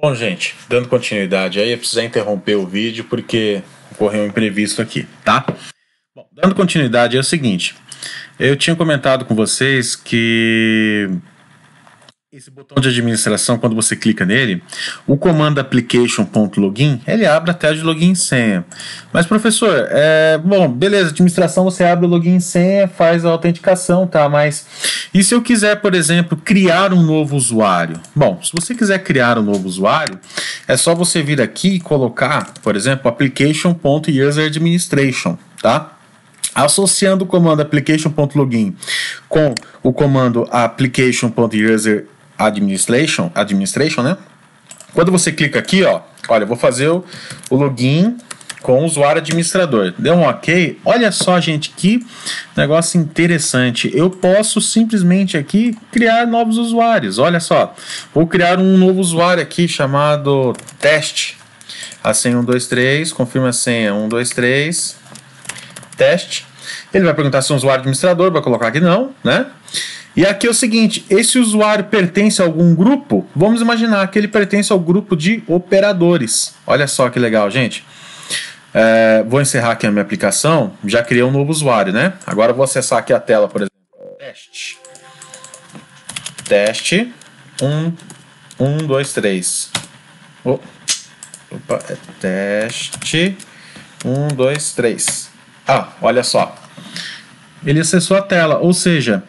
Bom, gente, dando continuidade aí, eu precisar interromper o vídeo porque ocorreu um imprevisto aqui, tá? Bom, dando continuidade é o seguinte, eu tinha comentado com vocês que esse botão de administração, quando você clica nele, o comando application.login, ele abre a tela de login e senha. Mas, professor, é, bom, beleza, administração você abre o login e senha, faz a autenticação, tá? Mas e se eu quiser, por exemplo, criar um novo usuário? Bom, se você quiser criar um novo usuário, é só você vir aqui e colocar, por exemplo, application.useradministration, tá? Associando o comando application.login com o comando application.user Administration, Administration, né? Quando você clica aqui, ó, olha, eu vou fazer o, o login com o usuário administrador. Deu um ok? Olha só, gente, que negócio interessante. Eu posso simplesmente aqui criar novos usuários. Olha só, vou criar um novo usuário aqui chamado teste. A senha 123, confirma a senha 123, teste. Ele vai perguntar se é um usuário administrador, vai colocar que não, né? E aqui é o seguinte: esse usuário pertence a algum grupo? Vamos imaginar que ele pertence ao grupo de operadores. Olha só que legal, gente. É, vou encerrar aqui a minha aplicação. Já criei um novo usuário, né? Agora vou acessar aqui a tela, por exemplo. Teste. Teste. 1, 1, 2, 3. Opa, é teste. 1, 2, 3. Ah, olha só. Ele acessou a tela, ou seja,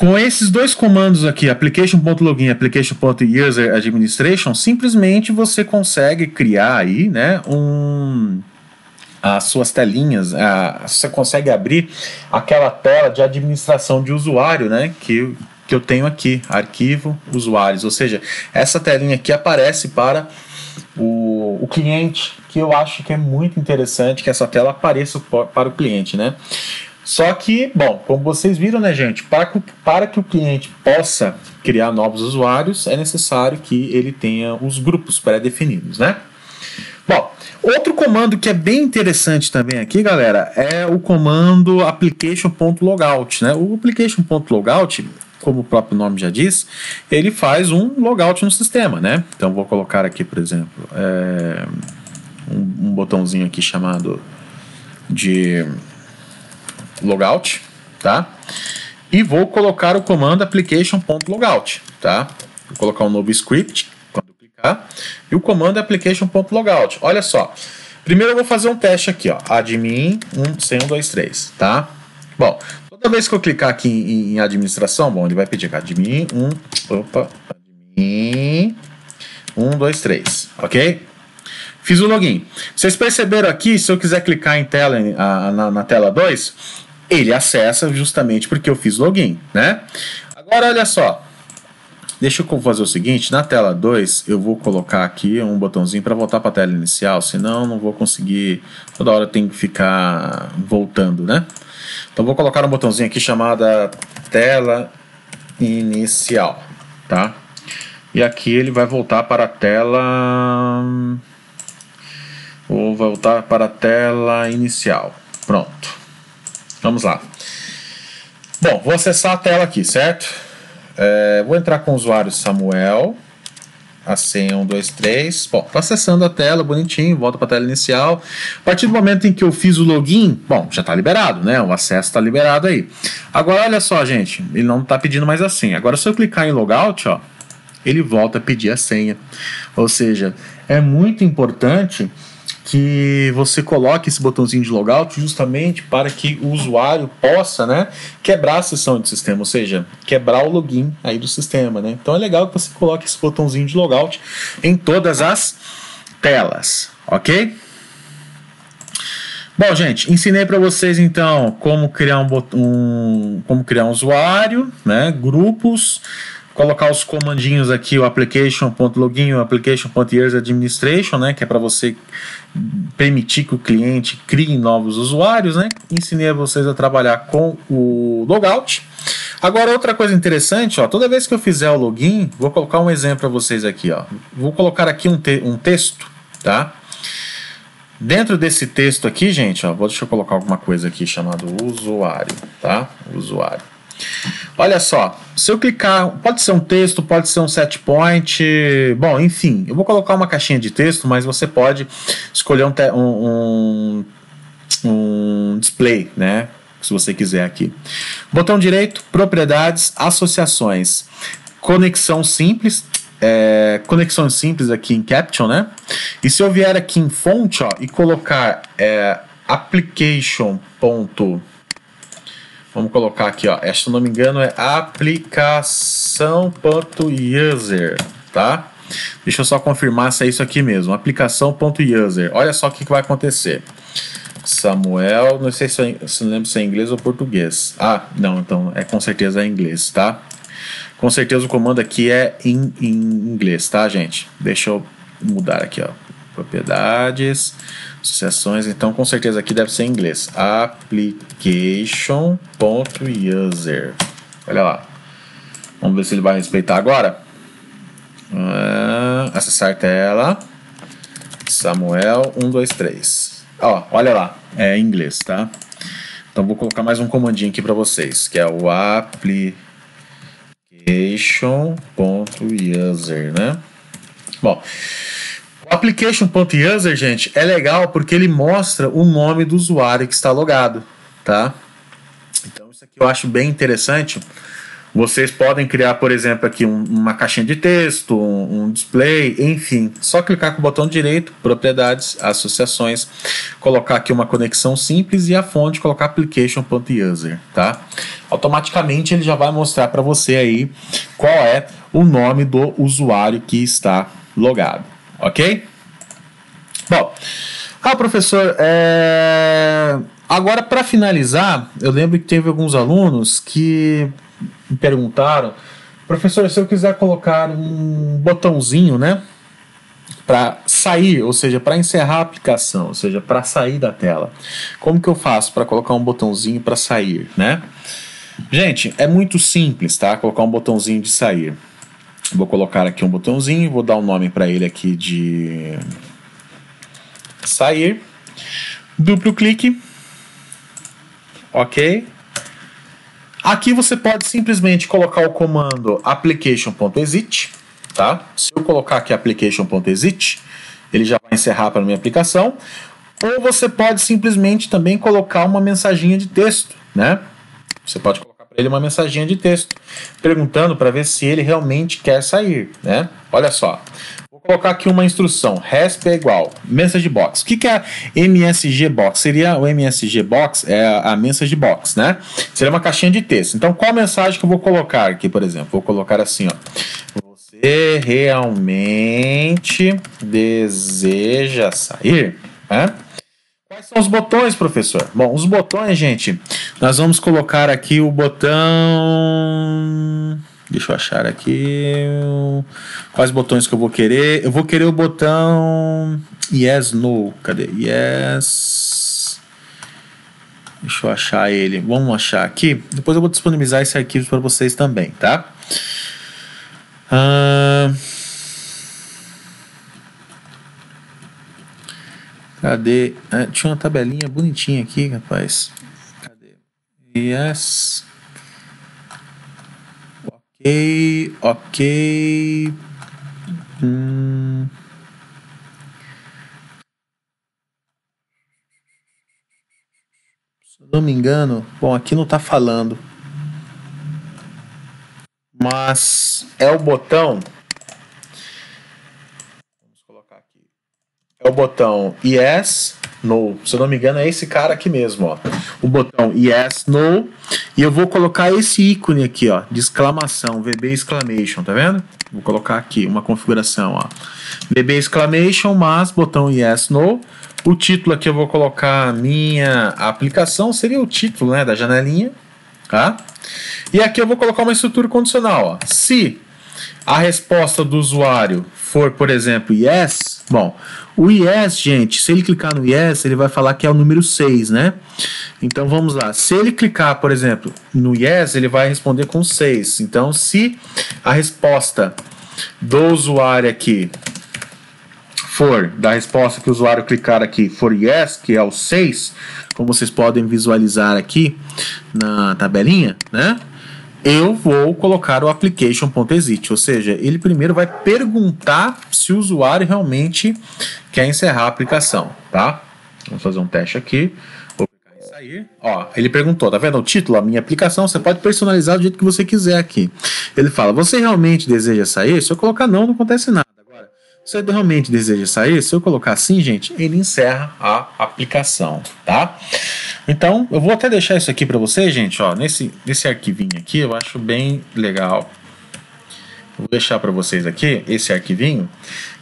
com esses dois comandos aqui, application.login e application.useradministration, simplesmente você consegue criar aí, né, um as suas telinhas, a, você consegue abrir aquela tela de administração de usuário, né, que, que eu tenho aqui, arquivo, usuários, ou seja, essa telinha aqui aparece para o, o cliente, que eu acho que é muito interessante que essa tela apareça para o cliente, né. Só que, bom, como vocês viram, né, gente, para que, para que o cliente possa criar novos usuários, é necessário que ele tenha os grupos pré-definidos, né? Bom, outro comando que é bem interessante também aqui, galera, é o comando application.logout, né? O application.logout, como o próprio nome já diz, ele faz um logout no sistema, né? Então vou colocar aqui, por exemplo, é, um, um botãozinho aqui chamado de logout, tá? E vou colocar o comando application.logout, tá? Vou colocar um novo script quando clicar e o comando application.logout. Olha só. Primeiro eu vou fazer um teste aqui, ó. Admin 1, 100, 1, 2, 3, tá? Bom, toda vez que eu clicar aqui em, em administração, bom, ele vai pedir admin 1, opa, admin 1, 2, 3, ok? Fiz o login. Vocês perceberam aqui, se eu quiser clicar em tela, na, na tela 2, ele acessa justamente porque eu fiz login, né? Agora olha só. Deixa eu fazer o seguinte, na tela 2 eu vou colocar aqui um botãozinho para voltar para a tela inicial, senão não vou conseguir, toda hora tem que ficar voltando, né? Então vou colocar um botãozinho aqui chamado tela inicial, tá? E aqui ele vai voltar para a tela vou voltar para a tela inicial. Pronto. Vamos lá. Bom, vou acessar a tela aqui, certo? É, vou entrar com o usuário Samuel. A senha 1, 2, 3. Bom, tô acessando a tela, bonitinho, volta para a tela inicial. A partir do momento em que eu fiz o login, bom, já está liberado, né? O acesso está liberado aí. Agora, olha só, gente, ele não está pedindo mais a senha. Agora, se eu clicar em logout, ó, ele volta a pedir a senha. Ou seja, é muito importante que você coloque esse botãozinho de logout justamente para que o usuário possa né, quebrar a sessão de sistema, ou seja, quebrar o login aí do sistema. Né? Então é legal que você coloque esse botãozinho de logout em todas as telas, ok? Bom, gente, ensinei para vocês então como criar um, um, como criar um usuário, né, grupos, colocar os comandinhos aqui, o application.login, o application.yearsAdministration, né, que é para você permitir que o cliente crie novos usuários, né? Ensinei a vocês a trabalhar com o logout. Agora, outra coisa interessante, ó, toda vez que eu fizer o login, vou colocar um exemplo para vocês aqui, ó. Vou colocar aqui um, te um texto, tá? Dentro desse texto aqui, gente, ó, vou deixa eu colocar alguma coisa aqui chamado usuário, tá? Usuário. Olha só, se eu clicar, pode ser um texto, pode ser um set point, bom, enfim, eu vou colocar uma caixinha de texto, mas você pode escolher um, um, um display, né? Se você quiser aqui. Botão direito, propriedades, associações, conexão simples, é, conexão simples aqui em Caption, né? E se eu vier aqui em fonte, ó, e colocar é, application. Ponto, vamos colocar aqui, ó. Se eu não me engano, é aplicação.user, tá? Deixa eu só confirmar se é isso aqui mesmo. Aplicação.user. Olha só o que, que vai acontecer. Samuel, não sei se, eu, se lembro se é inglês ou português. Ah, não, então é com certeza é inglês, tá? Com certeza o comando aqui é em, em inglês, tá, gente? Deixa eu mudar aqui, ó. Propriedades, associações, então com certeza aqui deve ser em inglês. Application.user. Olha lá. Vamos ver se ele vai respeitar agora. Acessar tela. Samuel 123. Ó, olha lá, é em inglês, tá? Então vou colocar mais um comandinho aqui para vocês, que é o application.user, né? Bom, application.user, gente, é legal porque ele mostra o nome do usuário que está logado, tá? Então isso aqui eu acho bem interessante vocês podem criar, por exemplo, aqui um, uma caixinha de texto, um, um, display, enfim. Só clicar com o botão direito, propriedades, associações, colocar aqui uma conexão simples e a fonte colocar application.user, tá? Automaticamente ele já vai mostrar para você aí qual é o nome do usuário que está logado, ok? Bom, ah, professor, é... agora para finalizar, eu lembro que teve alguns alunos que me perguntaram, professor, se eu quiser colocar um botãozinho, né? Para sair, ou seja, para encerrar a aplicação, ou seja, para sair da tela. Como que eu faço para colocar um botãozinho para sair, né? Gente, é muito simples, tá? Colocar um botãozinho de sair. Vou colocar aqui um botãozinho, vou dar um nome para ele aqui de sair. Duplo clique. OK? Aqui você pode simplesmente colocar o comando application.exit, tá? Se eu colocar aqui application.exit, ele já vai encerrar para minha aplicação. Ou você pode simplesmente também colocar uma mensaginha de texto, né? Você pode ele uma mensaginha de texto, perguntando para ver se ele realmente quer sair, né? Olha só. Vou colocar aqui uma instrução. RESP é igual message box. O que, que é MSG box? Seria o MSG box é a message box, né? Seria uma caixinha de texto. Então, qual mensagem que eu vou colocar aqui, por exemplo? Vou colocar assim, ó. Você realmente deseja sair? Né? Quais são os botões, professor? Bom, os botões, gente, nós vamos colocar aqui o botão Deixa eu achar aqui. Quais botões que eu vou querer? Eu vou querer o botão Yes, No. Cadê? Yes. Deixa eu achar ele. Vamos achar aqui. Depois eu vou disponibilizar esse arquivo para vocês também, tá? Ah, cadê? Ah, tinha uma tabelinha bonitinha aqui, rapaz. Cadê? Yes. Ok, ok. Hum. Se eu não me engano, bom, aqui não está falando. Mas é o botão. Vamos colocar aqui. É o botão Yes, No. Se eu não me engano, é esse cara aqui mesmo, ó. O botão Yes, No e eu vou colocar esse ícone aqui, ó, de exclamação, VB exclamation, tá vendo? Vou colocar aqui uma configuração, ó. VB exclamation, mas botão yes, no. O título aqui eu vou colocar minha aplicação, seria o título, né, da janelinha, tá? E aqui eu vou colocar uma estrutura condicional, ó. Se a resposta do usuário for, por exemplo, yes, bom, o yes, gente, se ele clicar no yes, ele vai falar que é o número 6, né? Então vamos lá. Se ele clicar, por exemplo, no yes, ele vai responder com 6. Então, se a resposta do usuário aqui for, da resposta que o usuário clicar aqui for yes, que é o 6, como vocês podem visualizar aqui na tabelinha, né? Eu vou colocar o application.exit, ou seja, ele primeiro vai perguntar se o usuário realmente quer encerrar a aplicação, tá? Vamos fazer um teste aqui. Vou clicar em sair. Ó, ele perguntou, tá vendo o título? A minha aplicação, você pode personalizar do jeito que você quiser aqui. Ele fala, você realmente deseja sair? Se eu colocar não, não acontece nada. Agora, você realmente deseja sair, se eu colocar sim, gente, ele encerra a aplicação, tá? Então, eu vou até deixar isso aqui para vocês, gente, ó, nesse, nesse arquivinho aqui, eu acho bem legal. Vou deixar para vocês aqui esse arquivinho,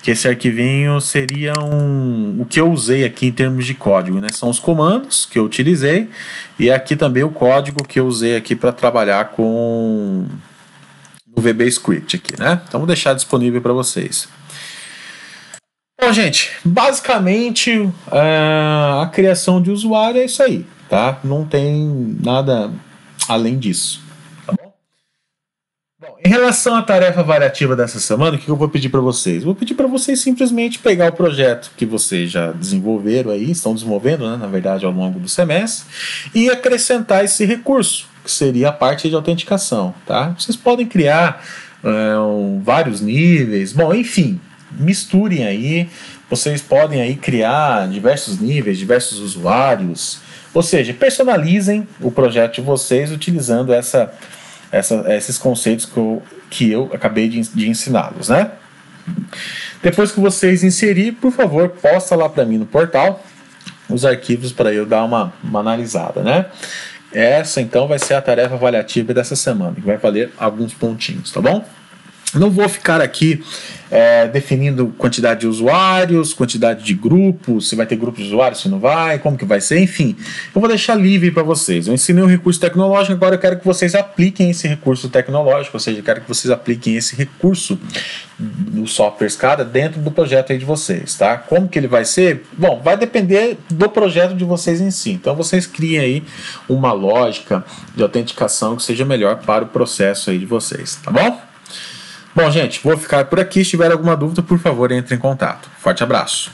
que esse arquivinho seria um, o que eu usei aqui em termos de código, né? São os comandos que eu utilizei e aqui também o código que eu usei aqui para trabalhar com o VB Script aqui, né? Então vou deixar disponível para vocês. Bom, gente, basicamente uh, a criação de usuário é isso aí, tá? Não tem nada além disso, tá bom? Em relação à tarefa variativa dessa semana, o que eu vou pedir para vocês? Vou pedir para vocês simplesmente pegar o projeto que vocês já desenvolveram aí, estão desenvolvendo, né, na verdade, ao longo do semestre, e acrescentar esse recurso, que seria a parte de autenticação, tá? Vocês podem criar uh, vários níveis, bom, enfim, misturem aí. Vocês podem aí criar diversos níveis, diversos usuários. Ou seja, personalizem o projeto de vocês utilizando essa, essa, esses conceitos que eu, que eu acabei de, de ensiná-los, né? Depois que vocês inserir, por favor, posta lá para mim no portal os arquivos para eu dar uma, uma analisada, né? Essa então vai ser a tarefa avaliativa dessa semana, que vai valer alguns pontinhos, tá bom? Não vou ficar aqui é, definindo quantidade de usuários, quantidade de grupos, se vai ter grupo de usuários, se não vai, como que vai ser, enfim. Eu vou deixar livre para vocês. Eu ensinei um recurso tecnológico, agora eu quero que vocês apliquem esse recurso tecnológico, ou seja, eu quero que vocês apliquem esse recurso do software escada dentro do projeto aí de vocês, tá? Como que ele vai ser? Bom, vai depender do projeto de vocês em si. Então vocês criem aí uma lógica de autenticação que seja melhor para o processo aí de vocês, tá bom? Bom, gente, vou ficar por aqui. Se tiver alguma dúvida, por favor, entre em contato. Forte abraço.